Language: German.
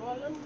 Column